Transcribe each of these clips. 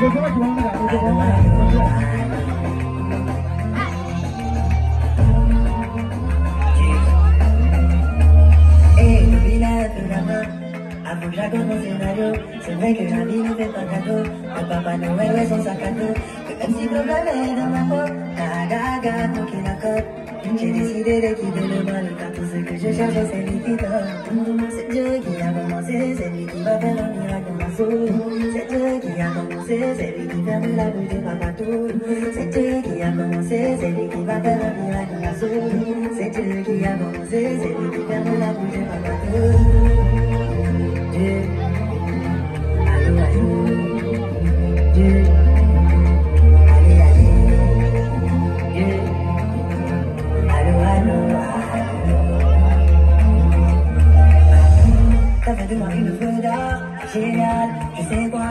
Se ve que el papá no vuelve son sacato, que même si problème dans ma peau, gaga, pour qu'il accorde, j'ai décidé de quitter le ce que je c'est Dieu qui a commencé, c'est lui qui va faire un miracle c'est Dieu c'est lui qui ferme la bouche de papa tout, c'est Dieu qui a commencé, c'est lui qui va faire un miracle soul, c'est Dieu qui a commencé, c'est lui qui ferme la. Dieu, allô, allô, de moi une génial, je sais quoi.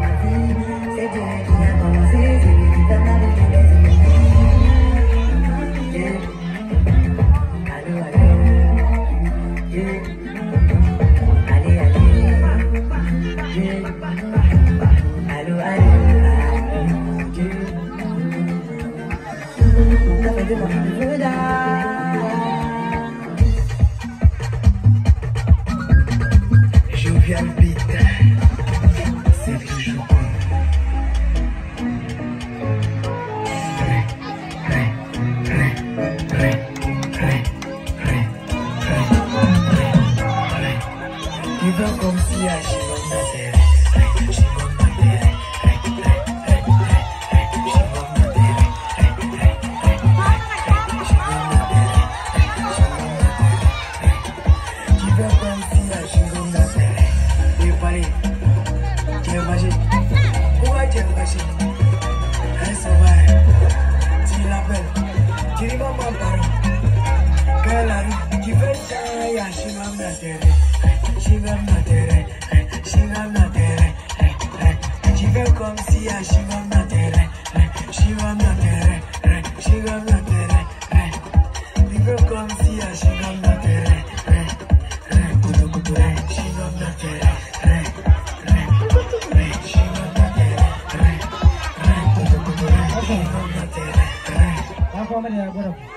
vas comme si à Chimon ça à Chimon Natere. Chimon Natere. Chimon Natere. Tu fais comme si à Chimon Natere. Chimon Natere. Chimon Natere. Tu fais comme si à Chimon Natere. Kutu kutu. Chimon Natere. Chimon Natere. Kutu kutu. Chimon Natere. Mana ya.